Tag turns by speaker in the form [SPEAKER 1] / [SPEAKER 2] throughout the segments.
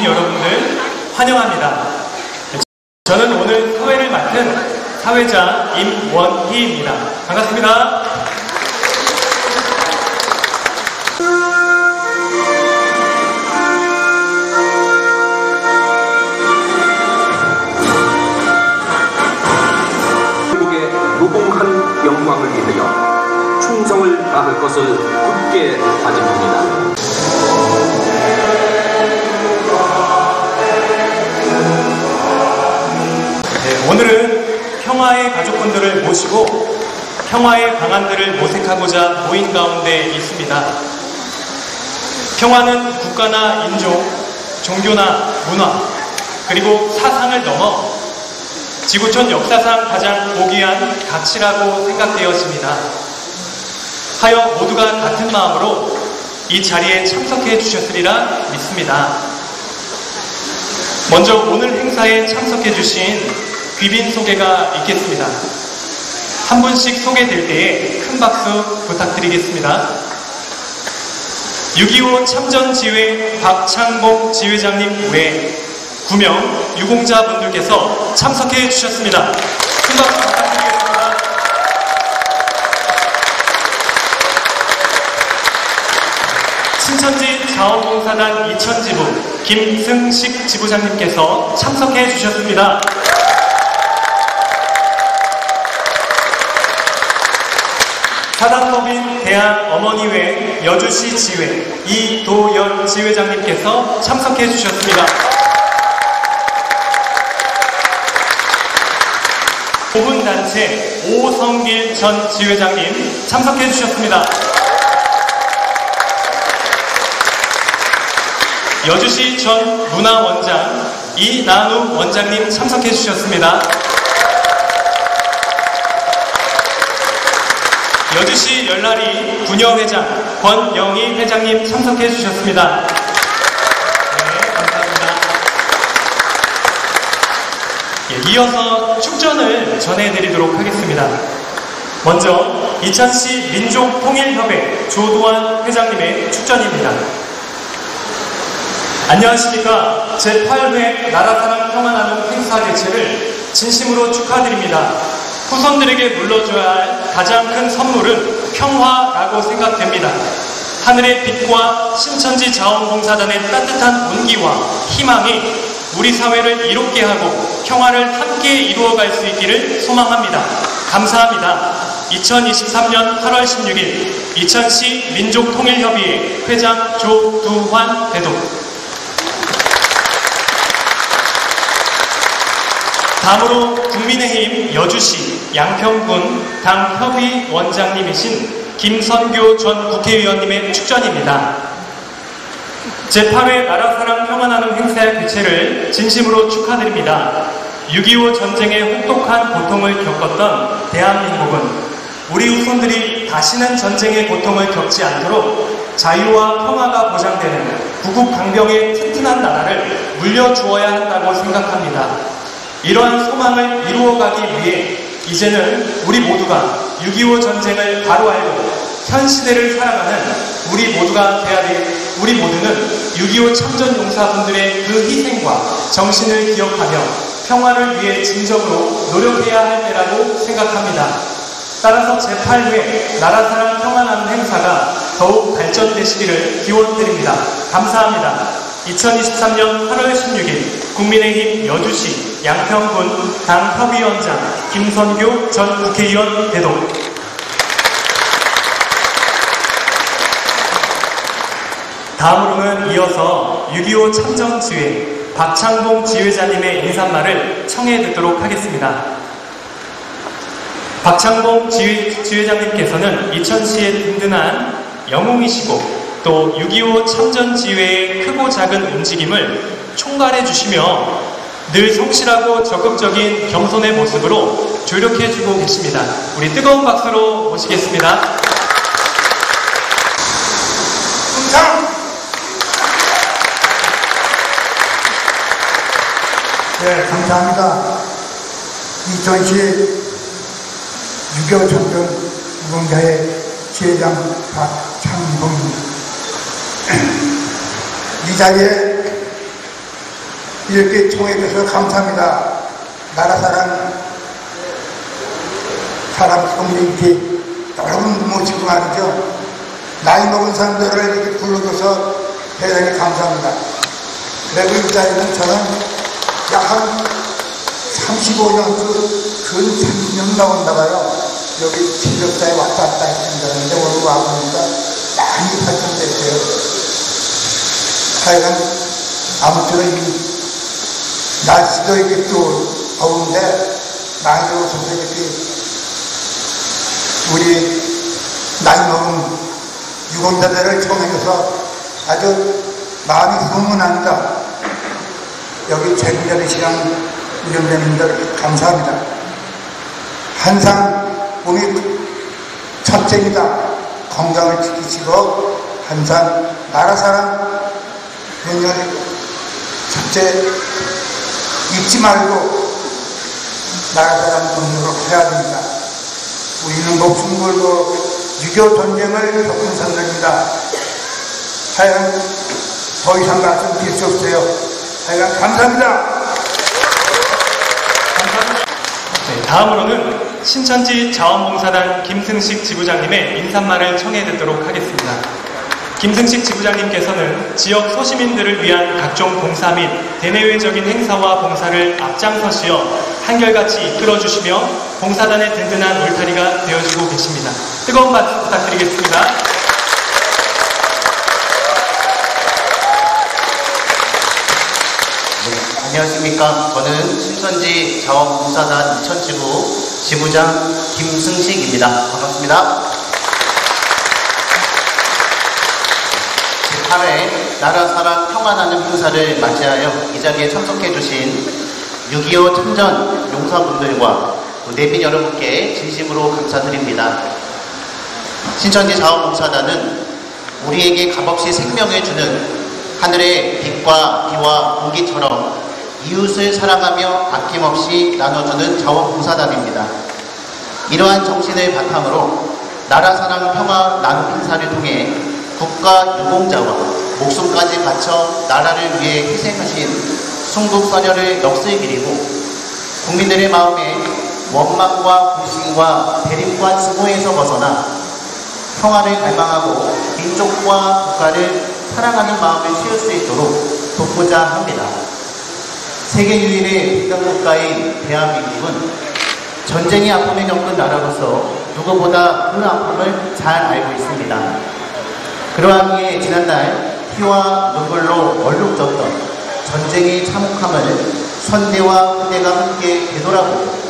[SPEAKER 1] 주신 여러분들 환영합니다. 저는 오늘 사회를 맡은 사회자 임원희입니다. 반갑습니다.
[SPEAKER 2] 한국의 무궁한 영광을 위하여 충성을 다할 것을 굳게 다짐합니다.
[SPEAKER 1] 오늘은 평화의 가족분들을 모시고 평화의 방안들을 모색하고자 모인 가운데 있습니다. 평화는 국가나 인종, 종교나 문화, 그리고 사상을 넘어 지구촌 역사상 가장 고귀한 가치라고 생각되었습니다. 하여 모두가 같은 마음으로 이 자리에 참석해 주셨으리라 믿습니다. 먼저 오늘 행사에 참석해 주신 귀빈 소개가 있겠습니다. 한 분씩 소개될 때에 큰 박수 부탁드리겠습니다. 6.25 참전지회 박창봉 지회장님 외에 9명 유공자분들께서 참석해 주셨습니다. 큰 박수 부탁드리겠습니다. 신천지 자원봉사단 이천지부 김승식 지부장님께서 참석해 주셨습니다. 사단법인 대한 어머니회 여주시 지회 이도연 지회장님께서 참석해 주셨습니다. 보훈단체 오성길 전 지회장님 참석해 주셨습니다. 여주시 전 문화원장 이나우 원장님 참석해 주셨습니다. 여주시 열라리 부녀회장 권영희 회장님 참석해 주셨습니다. 네, 감사합니다. 예, 이어서 축전을 전해드리도록 하겠습니다. 먼저 이천시 민족통일협회 조도환 회장님의 축전입니다. 안녕하십니까. 제8회 나라사랑 평화나눔 행사 개최를 진심으로 축하드립니다. 후손들에게 물러줘야 할 가장 큰 선물은 평화라고 생각됩니다. 하늘의 빛과 신천지 자원봉사단의 따뜻한 온기와 희망이 우리 사회를 이롭게 하고 평화를 함께 이루어갈 수 있기를 소망합니다. 감사합니다. 2023년 8월 16일 이천시 민족통일협의회 회장 조두환 대동 다음으로 국민의힘 여주시 양평군 당협의 원장님이신 김선교 전 국회의원님의 축전입니다. 제8회 나라사랑 평안하는 행사 개최를 진심으로 축하드립니다. 6.25 전쟁의 혹독한 고통을 겪었던 대한민국은 우리 후손들이 다시는 전쟁의 고통을 겪지 않도록 자유와 평화가 보장되는 구국 강병의 튼튼한 나라를 물려주어야 한다고 생각합니다. 이러한 소망을 이루어가기 위해 이제는 우리 모두가 6.25 전쟁을 바로 알고 현 시대를 살아가는 우리 모두가 돼야 돼. 우리 모두는 6.25 참전 용사분들의 그 희생과 정신을 기억하며 평화를 위해 진정으로 노력해야 할 때라고 생각합니다. 따라서 제8회 나라사랑 평안하는 행사가 더욱 발전되시기를 기원드립니다. 감사합니다. 2023년 8월 16일 국민의힘 여주시 양평군 당협위원장 김선교 전 국회의원 대동 다음으로는 이어서 6.25 참전지회 박창봉 지회자님의 인사말을 청해 듣도록 하겠습니다. 박창봉 지회, 지회장님께서는 이천시의 든든한 영웅이시고 또 6.25 참전지회의 크고 작은 움직임을 총괄해 주시며 늘 성실하고 적극적인 겸손의 모습으로 조력해 주고 계십니다. 우리 뜨거운 박수로 모시겠습니다.
[SPEAKER 3] 항상 네, 감사합니다. 이천시 유교 청년 유공자의 지회장 박창봉입니다. 이 자리에 이렇게 청해주셔서 감사합니다. 나라 사랑, 사람 커뮤니티 여러분 모시고 말이죠. 나이 먹은 사람들을 이렇게 불러줘서 대단히 감사합니다. 그리고 이 자리는 저는 약 한 35년, 그, 근 30년 나온다 봐요. 여기 진력사에 왔다 갔다 했는데 오늘 와보니까 많이 발전됐어요. 하여간 아무튼 이 날씨도 이렇게 또 더운데 오셔서 이렇게 우리 나이 먹은 유공자들을 청해줘서 아주 마음이 흥분합니다. 여기 최근전의 시간 운영자님들 감사합니다. 항상 몸이 첫째입니다. 건강을 지키시고 항상 나라 사랑 명령을 첫째 잊지 말고 나라 사람 동료로 해야 됩니다. 우리는 목숨 걸고 6.25 전쟁을 겪은 사람들입니다. 하여간 더 이상 말씀드릴 수 없어요. 하여간 감사합니다.
[SPEAKER 1] 네, 다음으로는 신천지 자원봉사단 김승식 지부장님의 인사말을 청해 듣도록 하겠습니다. 김승식 지부장님께서는 지역 소시민들을 위한 각종 봉사 및 대내외적인 행사와 봉사를 앞장서시어 한결같이 이끌어주시며 봉사단의 든든한 울타리가 되어주고 계십니다. 뜨거운 박수 부탁드리겠습니다.
[SPEAKER 4] 네, 안녕하십니까. 저는 신천지 자원봉사단 이천지부 지부장 김승식입니다. 반갑습니다. 8회 나라 사랑 평안하는 행사를 맞이하여 이 자리에 참석해 주신 6.25 참전 용사분들과 내빈 여러분께 진심으로 감사드립니다. 신천지 자원봉사단은 우리에게 값없이 생명을 주는 하늘의 빛과 비와 공기처럼 이웃을 사랑하며 아낌없이 나눠주는 자원봉사단입니다. 이러한 정신을 바탕으로 나라 사랑 평화 나눔 행사를 통해 국가 유공자와 목숨까지 바쳐 나라를 위해 희생하신 순국선열을 역슬기리고 국민들의 마음에 원망과 불신과 대립과 증오에서 벗어나 평화를 갈망하고 민족과 국가를 사랑하는 마음을 키울 수 있도록 돕고자 합니다. 세계 유일의平等국가인 대한민국은 전쟁의 아픔을 겪은 나라로서 누구보다 그 아픔을 잘 알고 있습니다. 그러하기에 지난날 피와 눈물로 얼룩졌던 전쟁의 참혹함을 선대와 후대가 함께 되돌아보고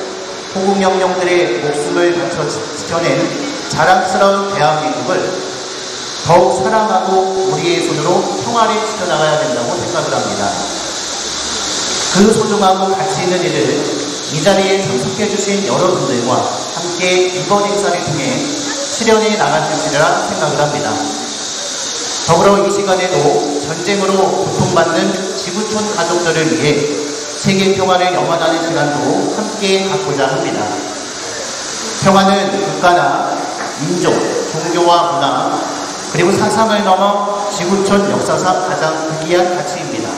[SPEAKER 4] 호국영령들의 목숨을 바쳐 지켜낸 자랑스러운 대한민국을 더욱 사랑하고 우리의 손으로 평화를 지켜나가야 된다고 생각을 합니다. 그 소중하고 가치 있는 일을 이 자리에 참석해주신 여러분들과 함께 이번 행사를 통해 실현해 나가주시리라 생각을 합니다. 더불어 이 시간에도 전쟁으로 고통받는 지구촌 가족들을 위해 세계 평화를 영원하는 시간도 함께 갖고자 합니다. 평화는 국가나 민족, 종교와 문화, 그리고 사상을 넘어 지구촌 역사상 가장 무기한 가치입니다.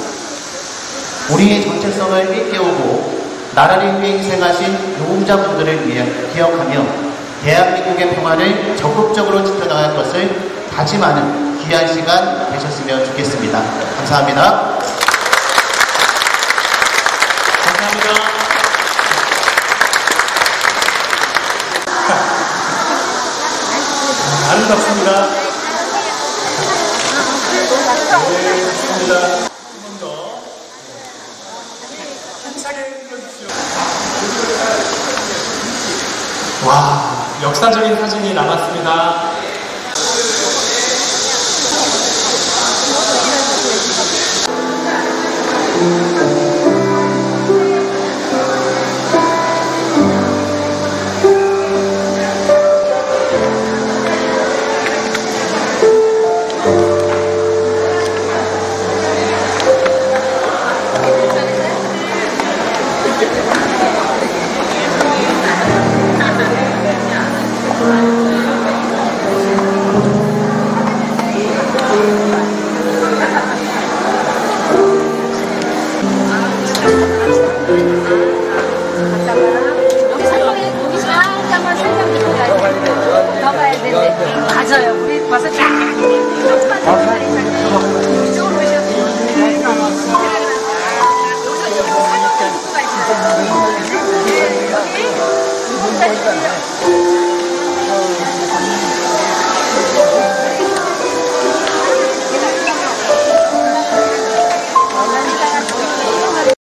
[SPEAKER 4] 우리의 정체성을 일깨우고 나라를 위해 희생하신 유공자분들을 위해 기억하며 대한민국의 평화를 적극적으로 지켜나갈 것을 다짐하는 귀한 시간 되셨으면 좋겠습니다. 감사합니다.
[SPEAKER 1] 감사합니다. 아, 아름답습니다. 네. 와, 역사적인 사진이 남았습니다.
[SPEAKER 3] you.